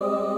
Oh.